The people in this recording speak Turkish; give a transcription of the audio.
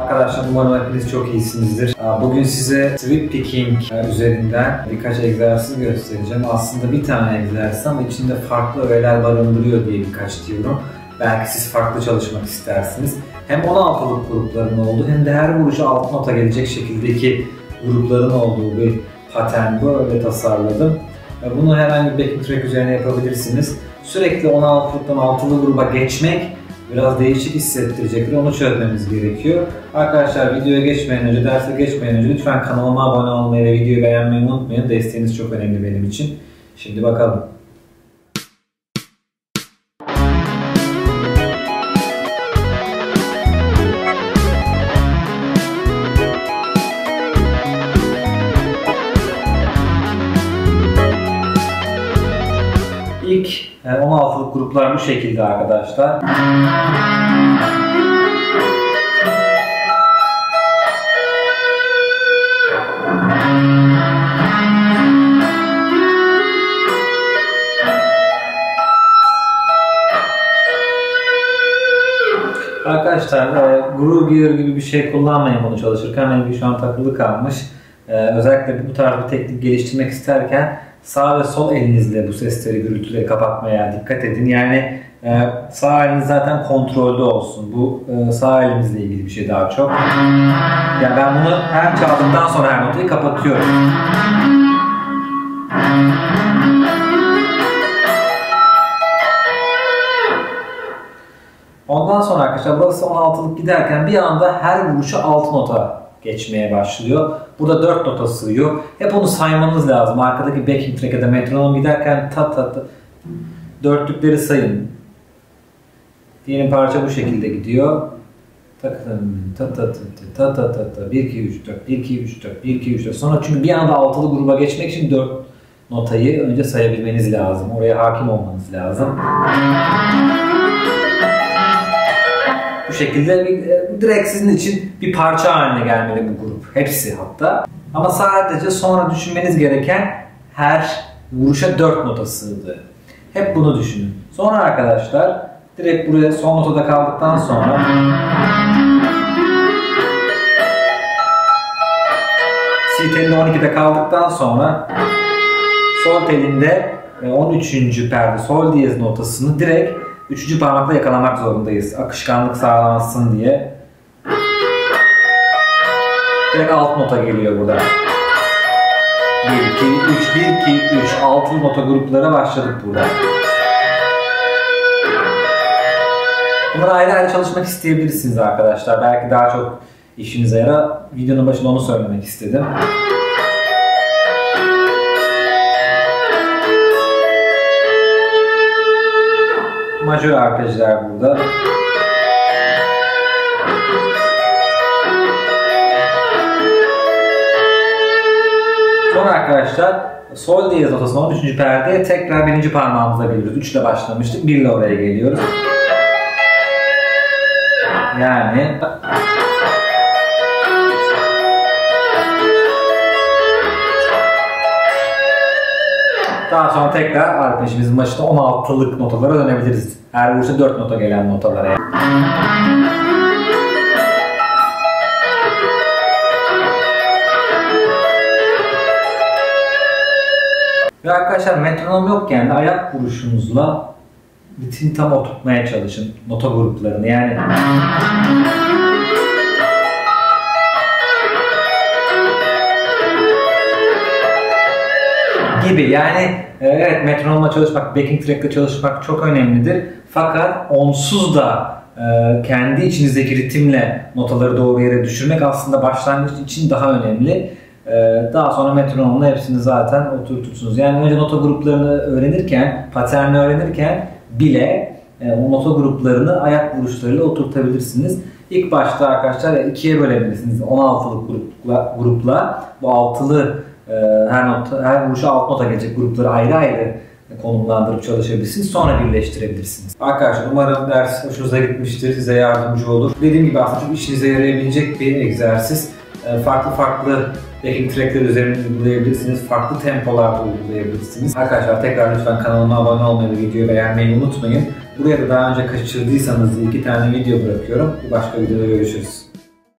Arkadaşlar umarım hepiniz çok iyisinizdir. Bugün size sweep picking üzerinden birkaç egzersiz göstereceğim. Aslında bir tane egzersiz ama içinde farklı öğeler barındırıyor diye birkaç diyorum. Belki siz farklı çalışmak istersiniz. Hem 16'lık grupların olduğu hem de her vuruşa alt nota gelecek şekildeki grupların olduğu bir patern bu. Öyle tasarladım. Bunu herhangi bir backing track üzerine yapabilirsiniz. Sürekli 16'lıktan 6'lı gruba geçmek biraz değişik hissettirecektir. Onu çözmemiz gerekiyor. Arkadaşlar videoya geçmeden önce, derse geçmeden önce lütfen kanalıma abone olmayı ve videoyu beğenmeyi unutmayın. Desteğiniz çok önemli benim için. Şimdi bakalım. 16'lık e, gruplar bu şekilde arkadaşlar. Arkadaşlar e, Groove Gear gibi bir şey kullanmayın bunu çalışırken. Benim şu an takılı kalmış. E, özellikle bu tarz bir teknik geliştirmek isterken sağ ve sol elinizle bu sesleri, gürültüleri kapatmaya dikkat edin. Yani e, sağ eliniz zaten kontrolde olsun. Bu e, sağ elinizle ilgili bir şey daha çok. Yani ben bunu her çaldığımdan sonra her notayı kapatıyorum. Ondan sonra arkadaşlar burası 16'lık giderken bir anda her vuruşa 6 nota geçmeye başlıyor. Burada 4 nota sığıyor. Hep onu saymanız lazım. Arkadaki backing track ya da metronom giderken tat tat dörtlükleri sayın. Diyelim parça bu şekilde gidiyor. Takın ta ta ta ta ta ta ta 1 2 3 4 1 2 3 4 1 2 3 4 sonra çünkü bir anda altılı gruba geçmek için 4 notayı önce sayabilmeniz lazım. Oraya hakim olmanız lazım. Şekilde e, direkt sizin için bir parça haline gelmeli bu grup. Hepsi hatta. Ama sadece sonra düşünmeniz gereken her vuruşa 4 nota sığdı. Hep bunu düşünün. Sonra arkadaşlar direkt buraya son notada kaldıktan sonra Si telinde 12'de kaldıktan sonra sol telinde 13. E, perde sol diyez notasını direkt Üçüncü parmakla yakalamak zorundayız. Akışkanlık sağlansın diye. Direkt alt nota geliyor burada. 1, 2, 3, 1, 2, 3. Altı nota gruplara başladık burada. Bunları ayrı ayrı çalışmak isteyebilirsiniz arkadaşlar. Belki daha çok işinize yarar. Videonun başında onu söylemek istedim. Majör arpejler burada. Sonra arkadaşlar sol diyez notasına 13. perdeye tekrar birinci parmağımızla geliyoruz. 3 ile başlamıştık. 1 ile oraya geliyoruz. Yani Daha sonra tekrar arpejimizin başında 16'lık notalara dönebiliriz. Her vuruşta 4 nota gelen notalara. Ve arkadaşlar metronom yokken de ayak vuruşunuzla ritim tam oturtmaya çalışın nota gruplarını. Yani gibi. Yani e, evet metronomla çalışmak, backing track'le çalışmak çok önemlidir. Fakat onsuz da e, kendi içinizdeki ritimle notaları doğru yere düşürmek aslında başlangıç için daha önemli. E, daha sonra metronomla hepsini zaten oturtursunuz. Yani önce nota gruplarını öğrenirken, paterni öğrenirken bile o nota gruplarını ayak vuruşlarıyla oturtabilirsiniz. İlk başta arkadaşlar ikiye bölebilirsiniz. 16'lık grupla, grupla bu altılı her nota, her vuruşa alt nota gelecek grupları ayrı ayrı konumlandırıp çalışabilirsiniz. Sonra birleştirebilirsiniz. Arkadaşlar umarım ders hoşunuza gitmiştir. Size yardımcı olur. Dediğim gibi aslında çok işinize yarayabilecek bir egzersiz. Ee, farklı farklı backing trackler üzerinde uygulayabilirsiniz. Farklı tempolarda uygulayabilirsiniz. Arkadaşlar tekrar lütfen kanalıma abone olmayı ve videoyu beğenmeyi unutmayın. Buraya da daha önce kaçırdıysanız iki tane video bırakıyorum. Bir başka videoda görüşürüz.